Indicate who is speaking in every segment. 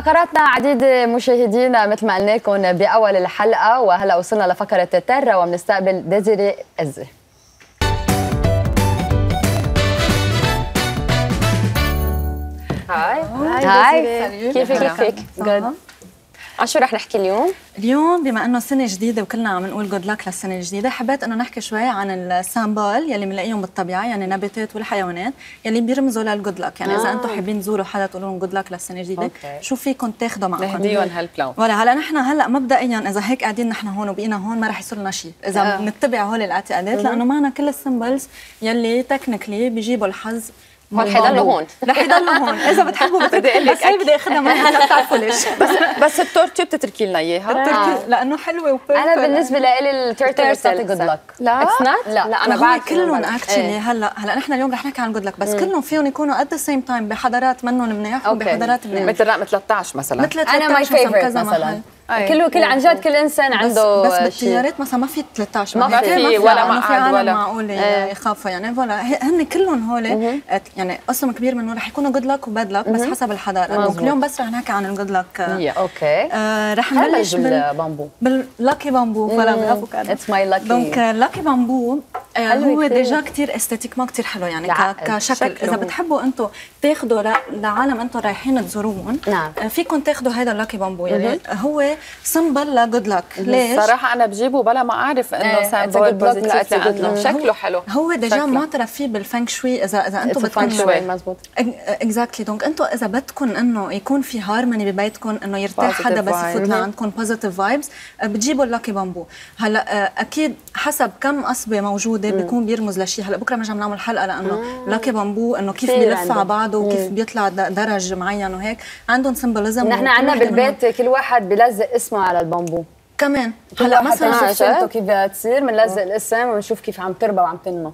Speaker 1: فقراتنا عديدة مشاهدينا مثل ما قلنا لكم بأول الحلقة وهلا وصلنا لفقرة ترى وبنستقبل ديزيري قزي. هاي. هاي كيفك؟ كيفك؟ good شو رح نحكي اليوم؟
Speaker 2: اليوم بما إنه سنة جديدة وكلنا عم نقول good luck للسنة الجديدة حبيت إنه نحكي شوي عن ال symbols يلي بنلاقيهم بالطبيعة يعني النباتات والحيوانات يلي بيرمزوا لل good luck يعني آه. اذا أنتم حابين تزوروا حدا تقولوا لهم good luck للسنة الجديدة okay. شو فيكم تاخذوا معكم
Speaker 3: نهديهم هالبلان
Speaker 2: ولا هلا نحن هلا مبدئيا إذا هيك قاعدين نحن هون وبقينا هون ما رح يصير لنا شيء إذا آه. بنتبع هول الاعتقادات لأنه معنا كل ال symbols يلي technically بيجيبوا الحظ
Speaker 1: هو رح يضلوا هون.
Speaker 2: رح يضلوا هون. إذا بتحبوا بدي أقول لك. بس هي بدي أخذها معي هلا بتعرفوا ليش.
Speaker 3: بس بس ال tortue بتتركي لنا إياها.
Speaker 2: ال tortue لأنه
Speaker 1: حلوة و perfect. أنا بالنسبة لي ال tortue بتعطي good luck
Speaker 3: لا؟
Speaker 1: لا لا أنا بعرف
Speaker 2: كلهم actually هلا هلا نحن اليوم رح نحكي عن good luck بس كلهم فيهم يكونوا at the same time بحضارات منهم منيح وبحضارات منيح.
Speaker 3: مثل رقم 13 مثلا.
Speaker 2: مثل أنا my favorite مثلا
Speaker 1: كله كل عن جد كل إنسان عنده
Speaker 2: بس, بس بالطيارات مثلا ما في 13
Speaker 3: ما في ولا
Speaker 2: مقعد ولا. معقول يخافوا يعني. voilà هن كلهم هول يعني قسم كبير منه رح يكونوا good luck و bad luck بس حسب الحضارة. donc اليوم بس رح نحكي عن ال good
Speaker 1: luck okay.
Speaker 2: رح نبلش
Speaker 1: بال
Speaker 2: bamboo بال lucky bamboo.
Speaker 1: voilà bravo it's
Speaker 2: my lucky donc lucky bamboo هو déjà كثير esthétiquement كثير حلو يعني كشكل. إذا بتحبوا أنتم تاخذوا لعالم أنتم رايحين تزوروهم
Speaker 1: نعم.
Speaker 2: فيكم تاخذوا هذا ال lucky bamboo يعني هو symbol ل good luck ليش؟
Speaker 3: صراحة أنا بجيبه بلا ما أعرف إنه symbol positive لأنه شكله حلو.
Speaker 2: هو déjà معترف فيه بال feng shui إذا إذا أنتم
Speaker 1: بدكم شوي مزبوط.
Speaker 2: exactly donc أنتم إذا بدكم إنه يكون في هارموني ببيتكم إنه يرتاح حدا بس يفوت لعندكم positive vibes بتجيبوا ال lucky bamboo هلا أكيد حسب كم قصبة موجودة بيكون بيرمز لشيء. هلأ بكرة بنرجع بنعمل حلقة لأنه lucky bamboo إنه كيف بيلف على بعضه وكيف بيطلع درج معين وهيك. عندهم symbolism
Speaker 1: نحن عندنا بالبيت كل واحد بلزق اسمه على البامبو.
Speaker 2: كمان.
Speaker 1: هلأ مثلا شفته كيف بتصير بنلزق الاسم وبنشوف كيف عم تربى وعم تنمو.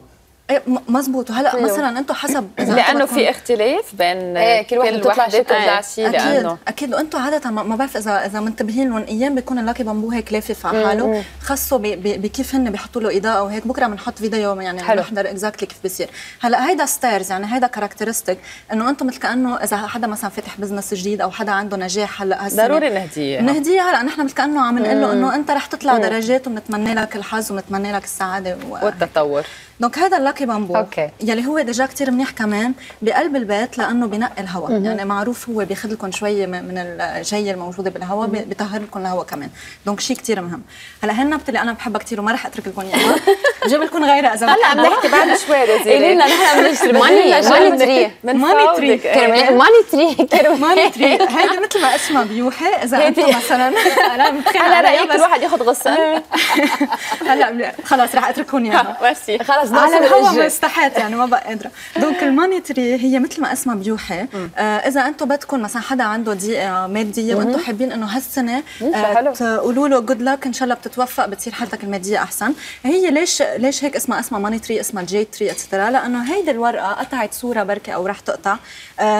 Speaker 2: إيه مزبوط وهلا مثلا أنتم حسب
Speaker 3: لأنه في اختلاف بين
Speaker 1: إيه كل واحد
Speaker 3: بتطلع شيء بتطلع شيء
Speaker 2: لأنه أكيد وأنتم عادة ما بعرف اذا إذا منتبهين لهم أيام بيكون ال lucky bamboo هيك لافف على حاله. خصوا بكيف هن بيحطوا له إضاءة وهيك بكرة بنحط فيديو يعني نحضر exactly كيف بصير هلأ هيدا stairs يعني هيدا characteristic إنه أنتم مثل كأنه إذا حدا مثلا فاتح business جديد أو حدا عنده نجاح هلأ
Speaker 3: هالسنه ضروري نهديه.
Speaker 2: نهديه. هلأ نحن مثل كأنه عم نقول له إنه أنت رح تطلع درجات وبنتمنى لك الحظ وبنتمنى لك السعادة
Speaker 3: والتطور.
Speaker 2: donc هذا ال lucky
Speaker 1: bamboo okay.
Speaker 2: يلي هو déjà كثير منيح كمان بقلب البيت لأنه بنقي الهواء. يعني معروف هو بياخذ لكم شوية من ال CO2 الموجودة بالهواء بيطهر لكم الهواء كمان. donc شيء كثير مهم. هلا هالنبته اللي أنا بحبها كثير وما رح أترك لكم إياها. بجيب لكم غيرها إذا
Speaker 3: هلا عم نحكي بعد شوي
Speaker 1: قولي لنا نحن بنشتري. money money tree
Speaker 2: money tree
Speaker 1: money tree
Speaker 2: money tree هيدي مثل ما اسمها بيوحي. إذا أنت مثلا
Speaker 3: أنا على رايك كل واحد ياخذ غصن
Speaker 2: هلا خلص رح اترككم إياها.
Speaker 3: ميرسي.
Speaker 1: خلص
Speaker 2: على الهوا استحيت يعني ما بقى قادره donc ال money tree هي مثل ما اسمها بيوحي آه إذا أنتم بدكم مثلا حدا عنده ضيقة مادية وأنتم حابين إنه هالسنة آه تقولوا له good luck إن شاء الله بتتوفق بتصير حالتك المادية أحسن. هي ليش ليش هيك اسمها؟ اسمها مانيتري اسمها جي تري اتسترا لأنه هيدي الورقة قطعت صورة بركة أو رح تقطع.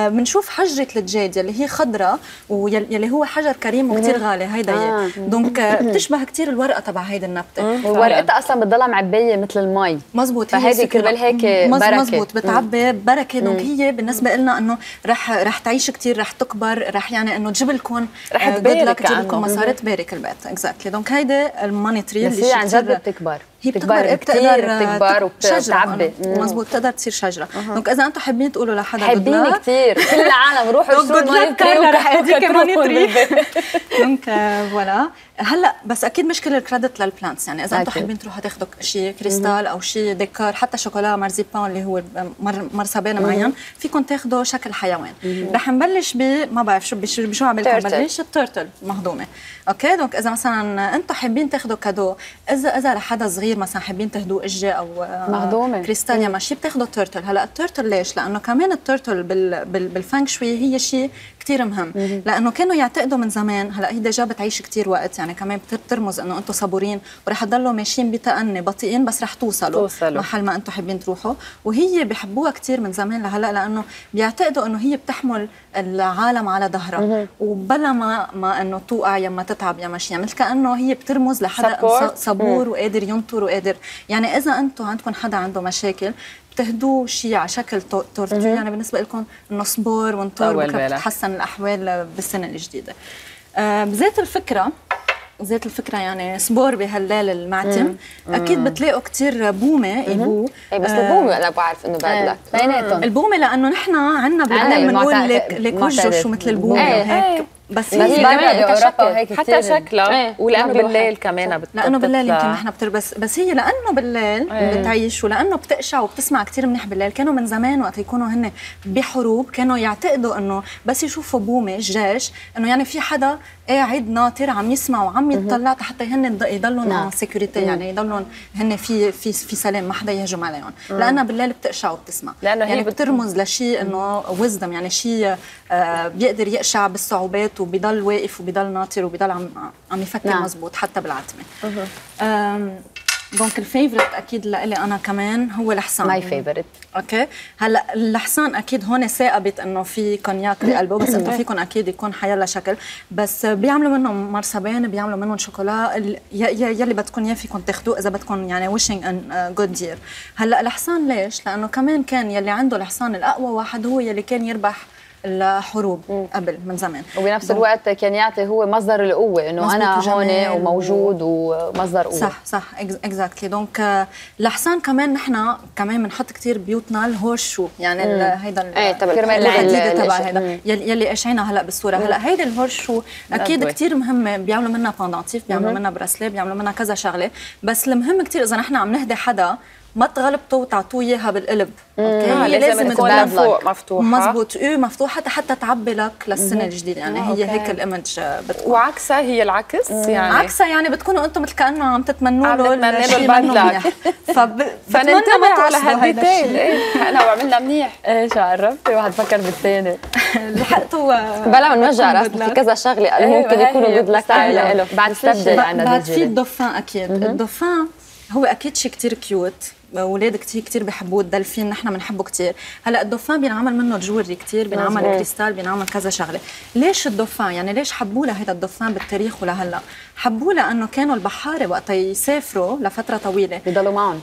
Speaker 2: بنشوف آه حجرة الجيد يلي هي خضراء ويلي هو حجر كريم وكثير غالي هيدا آه. دونك بتشبه كثير الورقة تبع هيدي النبتة.
Speaker 1: ورقتها أصلا بتضلها معبية مثل المي.
Speaker 2: مزبوط.
Speaker 1: فهيدي كرمال هيك بركة.
Speaker 2: مزبوط بتعبي بركة. دونك هي بالنسبة لنا إنه رح رح تعيش كثير رح تكبر رح يعني إنه تجيب لكم
Speaker 3: رح تبارك
Speaker 2: تجيب لكم مصاري تبارك البيت. اكزاكتلي دونك هيدي الماني تري
Speaker 1: اللي عن جد بتكبر.
Speaker 2: هي بتكبر
Speaker 1: كثير بتكبر وبتعبي
Speaker 2: مزبوط بتقدر تصير شجرة. donc إذا أنتم حابين تقولوا لحدا
Speaker 1: حابين كثير كل العالم روحوا اشتروا money tree
Speaker 2: رح money tree donc voilà هلا بس أكيد مش كل ال credit لل plants يعني إذا أنتم حابين تروحوا تاخذوا شيء كريستال أو شيء ديكور حتى شوكولا marzipan اللي هو massepain معين فيكم تاخذوا شكل حيوان. رح نبلش ب ما بعرف شو بشو عم لكم بلش ال turtle مهضومة. okay؟ donc إذا مثلا أنتم حابين تاخذوا cadeau اذا إذا لحدا صغير مثلا حابين تاخذوا اجه أو
Speaker 1: مهضومه
Speaker 2: كريستال يا ماشي بتاخذوا turtle. هلأ ال turtle ليش؟ لأنه كمان ال turtle بال بال بال Feng Shui هي شيء كثير مهم. لأنه كانوا يعتقدوا من زمان هلأ هي déjà بتعيش كثير وقت يعني كمان بترمز إنه أنتم صبورين ورح تضلوا ماشيين بتأني بطيئين بس رح توصلوا,
Speaker 3: توصلوا.
Speaker 2: محل ما أنتم حابين تروحوا. وهي بحبوها كثير من زمان لهلأ لأنه بيعتقدوا إنه هي بتحمل العالم على ظهرها. وبلا ما ما إنه توقع يما تتعب يا ماشي يعني مثل كأنه هي بترمز لحدا صبور وقادر ينطر وقادر. يعني إذا أنتم عندكم حدا عنده مشاكل بتهدوه شيء على شكل tortue. يعني بالنسبة لكم انه صبور ونطور بتتحسن الأحوال بالسنة الجديدة. آه بذات الفكرة ذات الفكرة يعني صبور بهالليل المعتم. أكيد بتلاقوا كثير بومة hibou
Speaker 1: اي بس البومة أنا بعرف إنه bad
Speaker 2: luck البومة لأنه نحن عندنا بالعالم بنقول لك لك وجه شو مثل البومة هيك
Speaker 3: بس هي كمان هيك حتى شكلها. إيه. ولأنه بالليل كمان
Speaker 2: لأنه بالليل يمكن نحن بتربس بس هي لأنه بالليل إيه. بتعيش ولأنه بتقشع وبتسمع كثير منيح بالليل. كانوا من زمان وقت يكونوا هن بحروب كانوا يعتقدوا إنه بس يشوفوا بومة الجيش إنه يعني في حدا قاعد ناطر عم يسمع وعم يطلع حتى هن يضلوا نعم. سيكوريتي يعني يضلوا هن في في في سلام ما حدا يهجم عليهم. لأنها بالليل بتقشع وبتسمع. لأنه يعني هي بترمز لشيء إنه وزدم يعني شيء آه بيقدر يقشع بالصعوبات وبيضل واقف وبيضل ناطر وبيضل عم عم يفكر نعم. مزبوط حتى بالعتمة. donc ال favorite أكيد لإلي أنا كمان هو الحصان
Speaker 1: my favorite
Speaker 2: okay. هلأ الحصان أكيد هون ثاقبت إنه في كونياك بقلبه بس إنه فيكم أكيد يكون حيلا شكل. بس بيعملوا منهم مرسبان بيعملوا منهم شوكولا. يلي بدكم اياه فيكم تاخذوه إذا بدكم يعني wishing a good year هلأ الحصان ليش؟ لأنه كمان كان يلي عنده الحصان الأقوى واحد هو يلي كان يربح الحروب مم. قبل من زمان.
Speaker 1: وبنفس الوقت كان يعطي هو مصدر القوة إنه أنا هون وموجود ومصدر قوة.
Speaker 2: صح صح exactly donc الحصان كمان نحن كمان بنحط كثير بيوتنا ال horseshoe يعني هيدا
Speaker 1: إيه
Speaker 2: كرمال الحديدة تبع هذا يلي قشعنا هلأ بالصورة. هلأ هيدي ال horseshoe أكيد كثير مهمه بيعملوا منها pendentif بيعملوا منها bracelet بيعملوا منها كذا شغلة. بس المهم كثير إذا نحن عم نهدي حدا ما تغلبطوا وتعطوه إياها بالقلب.
Speaker 3: okay؟ آه لازم, لازم تكون من فوق مفتوحة.
Speaker 2: مزبوط إيه مفتوحة. حتى تعبي luck للسنة الجديدة. يعني هي هيك ال image
Speaker 3: بتكون. وعكسها هي العكس يعني.
Speaker 2: عكسها يعني بتكونوا أنتم مثل كأنه عم تتمنوا له
Speaker 3: عم تتمنوا له
Speaker 2: فب...
Speaker 3: فننتبه على هال detail. إيه إحنا وعملنا منيح.
Speaker 1: شو عرفتي واحد فكر بالثاني.
Speaker 2: لحقتوا
Speaker 1: بلا بنوجع راسنا في كذا شغلة. قال ممكن يكونوا good luck بعد استبدل
Speaker 2: عندنا بعد في ال dauphin أكيد. ال dauphin هو أكيد شيء كثير cute. أولاد كثير كثير بحبوه الدلفين نحن بنحبه كثير هلا ال dauphin بينعمل منه jewelry كثير بينعمل كريستال بينعمل كذا شغلة. ليش ال dauphin؟ يعني ليش حبوا لهذا ال dauphin بالتاريخ ولهلا؟ حبوه لأنه كانوا البحارة وقت يسافروا لفترة طويلة.
Speaker 1: بيضلوا معهم.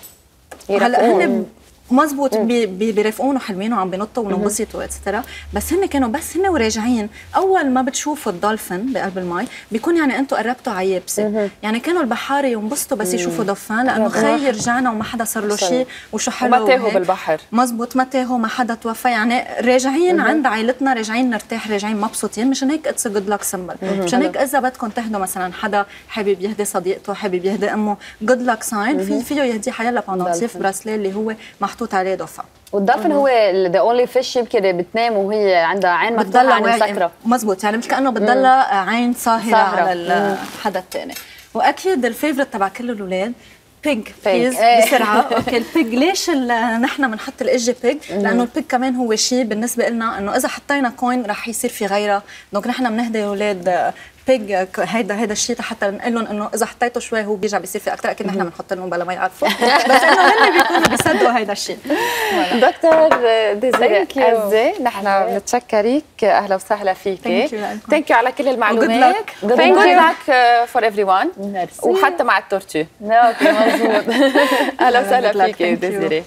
Speaker 2: هلا هن مزبوط بيرافقون وحلوين وعم بينطوا وننبسطوا et cetera بس هن كانوا بس هن وراجعين. أول ما بتشوفوا الدولفين بقلب المي بيكون يعني أنتم قربتوا على يابسة. يعني كانوا البحارة ينبسطوا بس يشوفوا dauphin لأنه خي رجعنا وما حدا صار له شيء وشو حلو
Speaker 3: وما تاهوا بالبحر.
Speaker 2: مزبوط ما تاهوا ما حدا توفى. يعني راجعين عند عائلتنا راجعين نرتاح راجعين مبسوطين. مشان هيك it's good luck symbol مشان هيك إذا بدكم تهدوا مثلا حدا حابب يهدي صديقته حابب يهدي أمه good luck sign في فيه يهدي حيلا pendentif bracelet اللي هو محطوط عليه dauphin
Speaker 1: والدولفين هو the only fish يمكن بتنام وهي عندها عين مفتوحه عن مسكره
Speaker 2: مزبوط يعني مثل كأنه بتضلها عين صاهره على الحدا الثاني وأكيد ال favorite تبع كل الأولاد pig please بسرعة. okay ال pig ليش نحن بنحط الاجي بيج لأنه ال pig كمان هو شيء بالنسبة لنا إنه إذا حطينا coin رح يصير في غيرها donc نحن بنهدي الاولاد pig هيدا هيدا الشيء حتى نقول لهم إنه إذا حطيته شوي هو بيرجع بيصير في أكثر أكيد نحن بنحط لهم بلا ما يعرفوا. بس إنه هن بيكونوا بيصدقوا هيدا الشيء
Speaker 3: دكتور ديزيري قزي نحن بنتشكريك أهلا وسهلا فيك. thank you على كل المعلومات. thank you لك for everyone وحتى مع ال
Speaker 1: tortue. okay مضبوط
Speaker 3: أهلا وسهلا فيك ديزري